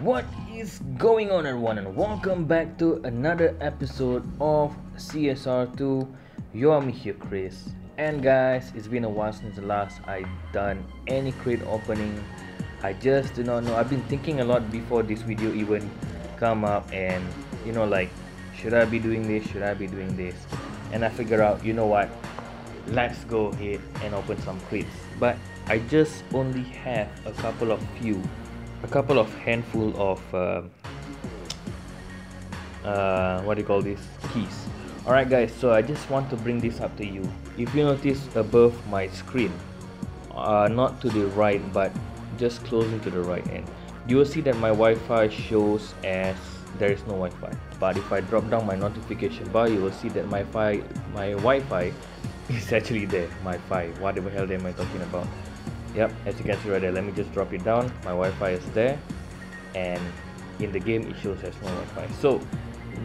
What is going on everyone and welcome back to another episode of CSR2 You're me here Chris. And guys it's been a while since the last I done any crate opening. I just do not know. I've been thinking a lot before this video even come up and you know like should I be doing this? Should I be doing this? And I figure out you know what? Let's go ahead and open some crates. But I just only have a couple of few a couple of handful of uh, uh, what do you call this? Keys. Alright guys so I just want to bring this up to you. If you notice above my screen uh, not to the right but just closer to the right end you will see that my Wi-Fi shows as there is no Wi-Fi. But if I drop down my notification bar you will see that my fi my Wi-Fi is actually there. My fi whatever hell am I talking about yep as you can see right there let me just drop it down. My Wi-Fi is there and in the game it shows as no Wi-Fi. So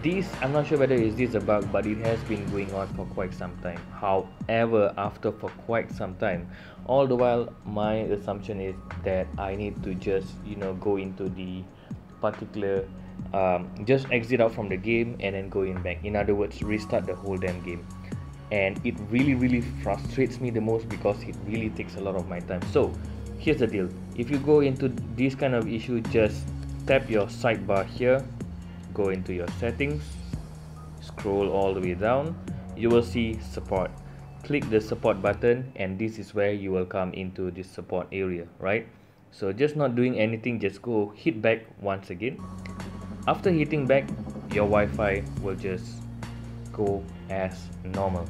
this I'm not sure whether is this a bug but it has been going on for quite some time. However after for quite some time all the while my assumption is that I need to just you know go into the particular um, just exit out from the game and then go in back. In other words restart the whole damn game and it really really frustrates me the most because it really takes a lot of my time. So here's the deal. If you go into this kind of issue just tap your sidebar here go into your settings scroll all the way down you will see support. Click the support button and this is where you will come into this support area right? So just not doing anything just go hit back once again. After hitting back your Wi-Fi will just go as normal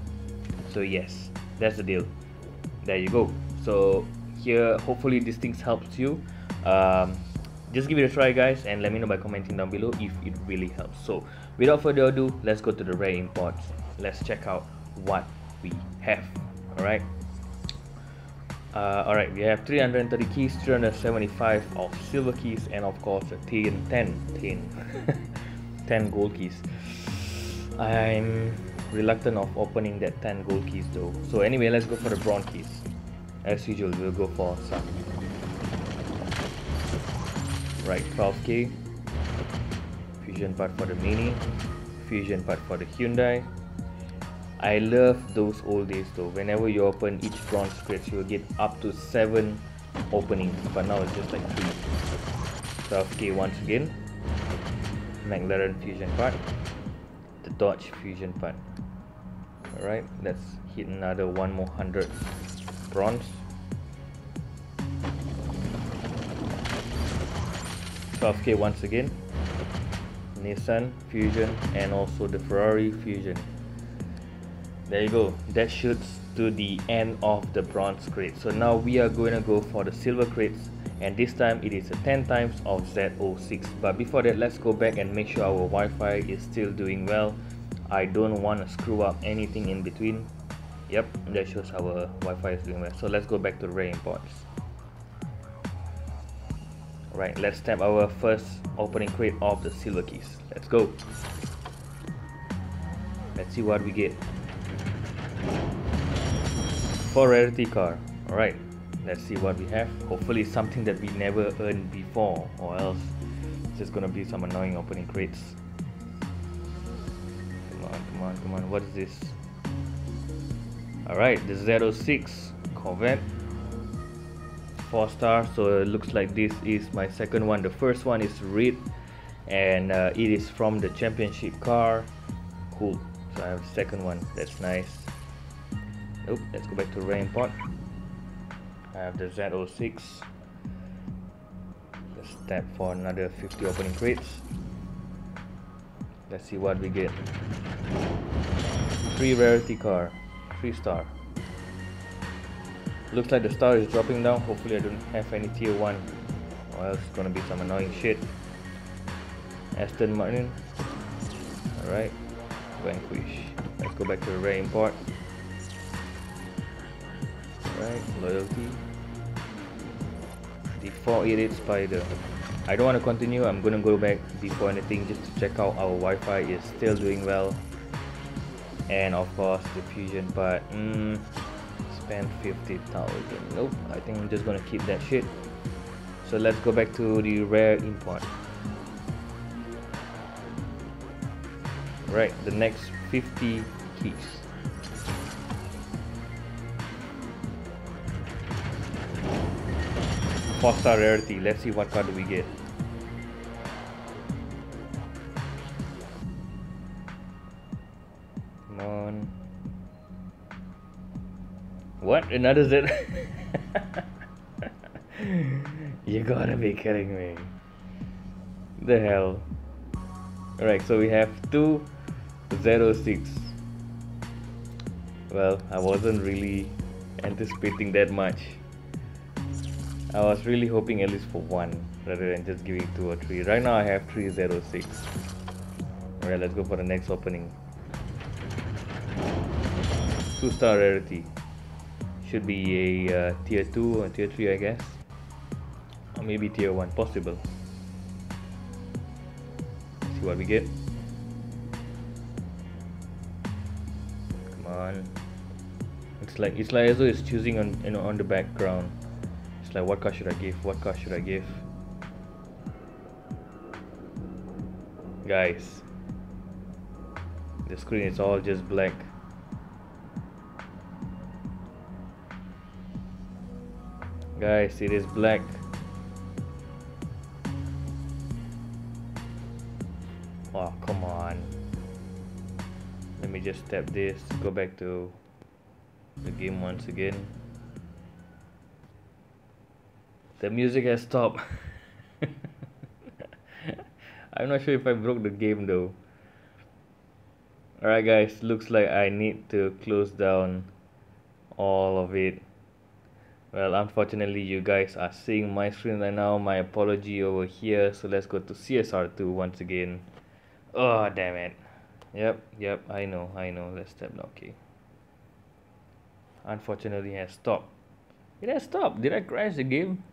so yes that's the deal. There you go. So here hopefully these things helps you. Um, just give it a try guys and let me know by commenting down below if it really helps. So without further ado let's go to the rare imports. Let's check out what we have. All right uh, all right we have 330 keys 375 of silver keys and of course 10 10 10 10 gold keys i'm reluctant of opening that 10 gold keys though. So anyway let's go for the bronze keys. As usual we'll go for some. Right 12k fusion part for the mini. Fusion part for the hyundai. I love those old days though. Whenever you open each bronze crate you will get up to seven openings. But now it's just like three. 12k once again. Mclaren fusion part the dodge fusion part Alright, let's hit another one more hundred bronze. 12k once again. Nissan Fusion and also the Ferrari Fusion. There you go. That shoots to the end of the bronze crate. So now we are going to go for the silver crates and this time it is a 10 times of Z06 but before that let's go back and make sure our Wi-Fi is still doing well I don't want to screw up anything in between yep that shows our Wi-Fi is doing well so let's go back to the rare imports Alright, let's tap our first opening crate of the silver keys. Let's go. Let's see what we get. For rarity car. Alright, let's see what we have. Hopefully something that we never earned before or else it's just gonna be some annoying opening crates Come on, come on. Come on. What is this? Alright, the Z06 Corvette. 4 star. So it looks like this is my second one. The first one is red and uh, it is from the championship car. Cool. So I have second one. That's nice. Nope, let's go back to rare import. I have the Z06. Let's tap for another 50 opening crates. Let's see what we get. Free rarity car. Free star. Looks like the star is dropping down. Hopefully I don't have any tier 1. Or else it's gonna be some annoying shit. Aston Martin. Alright. Vanquish. Let's go back to the rare import. Alright, loyalty the 488 Spider. I don't want to continue, I'm gonna go back before anything just to check out our Wi-Fi is still doing well. And of course the fusion part, mm, spend 50,000, nope, I think I'm just gonna keep that shit. So let's go back to the rare import. Right, the next 50 keys. Four star rarity. Let's see what card do we get. Come on. What? Another Z? you gotta be kidding me. The hell. Alright, so we have two zero six. Well, I wasn't really anticipating that much. I was really hoping at least for one rather than just giving two or three. Right now I have 306. Alright, let's go for the next opening. Two star rarity. Should be a uh, tier 2 or tier 3 I guess. Or maybe tier 1, possible. See what we get. Come on. It's like it's like as though it's choosing on you know on the background like what car should I give? What car should I give? Guys the screen is all just black guys it is black oh come on. Let me just tap this. Go back to the game once again the music has stopped. I'm not sure if I broke the game though. Alright guys, looks like I need to close down all of it. Well, unfortunately you guys are seeing my screen right now. My apology over here. So let's go to CSR2 once again. Oh, damn it. Yep, yep, I know, I know. Let's tap okay. Unfortunately, has stopped. It has stopped. Did I crash the game?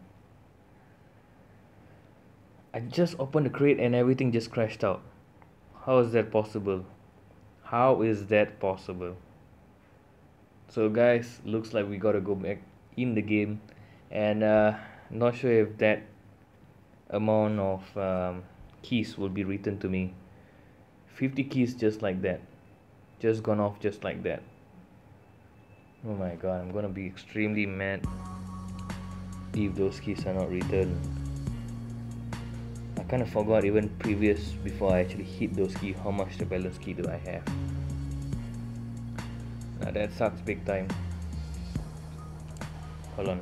I just opened the crate and everything just crashed out. How is that possible? How is that possible? So guys, looks like we gotta go back in the game and uh, not sure if that amount of um, keys will be returned to me. 50 keys just like that. Just gone off just like that. Oh my god, I'm gonna be extremely mad if those keys are not returned kind of forgot even previous before I actually hit those keys how much the balance key do I have. Now that sucks big time. Hold on.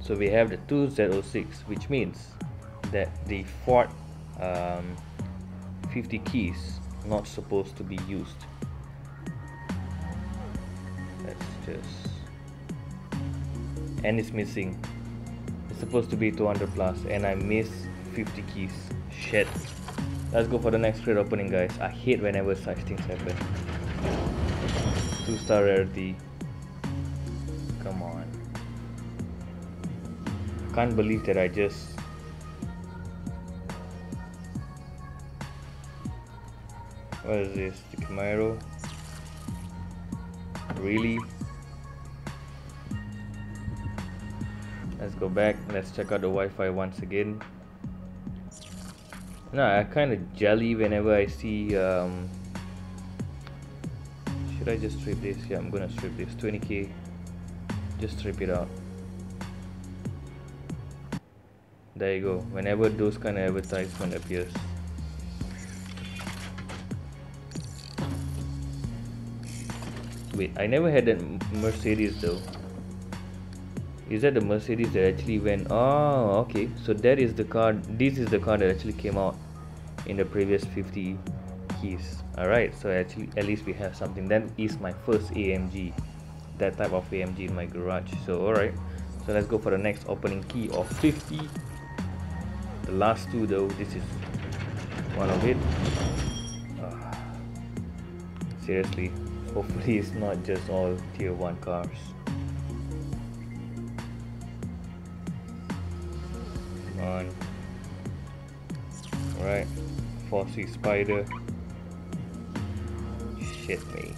So we have the 206 which means that the fourth um, 50 keys not supposed to be used. Let's just and it's missing. It's supposed to be 200 plus and I miss 50 keys. Shit. Let's go for the next crate opening guys. I hate whenever such things happen. 2 star rarity. Come on. Can't believe that I just What is this? The Camaro? Really? Let's go back. Let's check out the Wi-Fi once again. No, I kind of jelly whenever I see. Um, should I just strip this? Yeah, I'm gonna strip this. 20k. Just strip it out. There you go. Whenever those kind of advertisement appears. Wait, I never had that Mercedes though. Is that the Mercedes that actually went? Oh, okay. So that is the car. This is the car that actually came out in the previous 50 keys. Alright, so actually at least we have something. That is my first AMG. That type of AMG in my garage. So alright. So let's go for the next opening key of 50. The last two though, this is one of it. Uh, seriously, hopefully it's not just all tier 1 cars. On. Alright. Fossy spider. Shit me.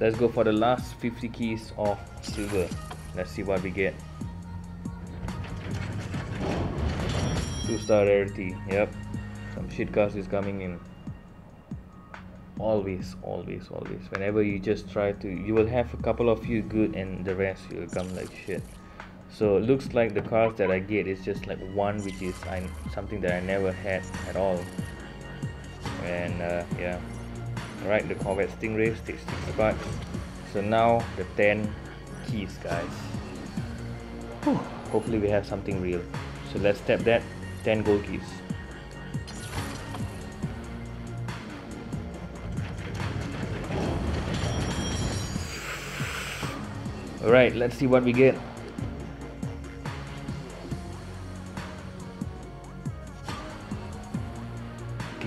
Let's go for the last 50 keys of silver. Let's see what we get. Two star rarity. Yep. some shit cars is coming in always always always whenever you just try to you will have a couple of you good and the rest you will come like shit so it looks like the cars that I get is just like one which is I, something that I never had at all. And uh, yeah. Alright the Corvette Stingray 66 bucks. So now the 10 keys guys. Whew. hopefully we have something real. So let's tap that. 10 gold keys. Alright, let's see what we get.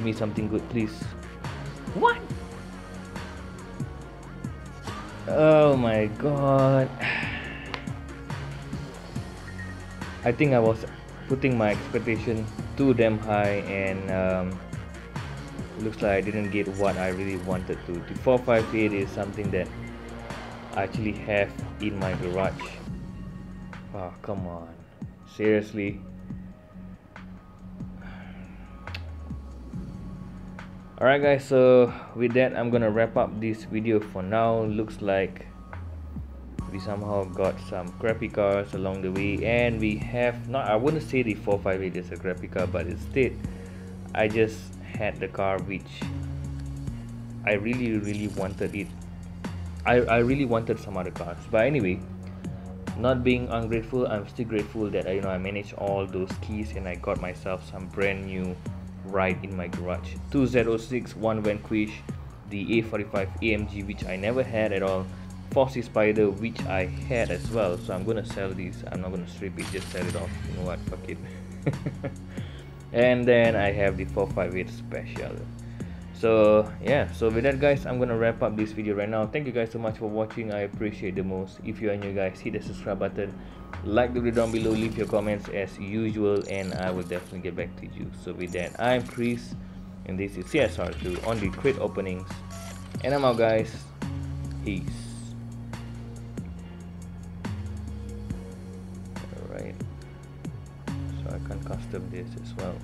Me something good, please. What? Oh my god. I think I was putting my expectation too damn high and um, looks like I didn't get what I really wanted to. The 458 is something that I actually have in my garage. Oh, come on. Seriously? Alright guys, so with that I'm gonna wrap up this video for now. Looks like we somehow got some crappy cars along the way and we have not I wouldn't say the 458 is a crappy car but instead I just had the car which I really really wanted it I, I really wanted some other cars but anyway not being ungrateful i'm still grateful that you know i managed all those keys and i got myself some brand new ride in my garage. 206 one vanquish the a45 amg which i never had at all. Foxy Spider which I had as well. So I'm gonna sell these I'm not gonna strip it just sell it off. You know what? Fuck it. And then I have the 458 special. So yeah. So with that guys i'm gonna wrap up this video right now. Thank you guys so much for watching. I appreciate the most. If you are new guys hit the subscribe button like the video down below leave your comments as usual and i will definitely get back to you. So with that i'm chris and this is csr2 on the crate openings. And i'm out guys. Peace. Alright so i can custom this as well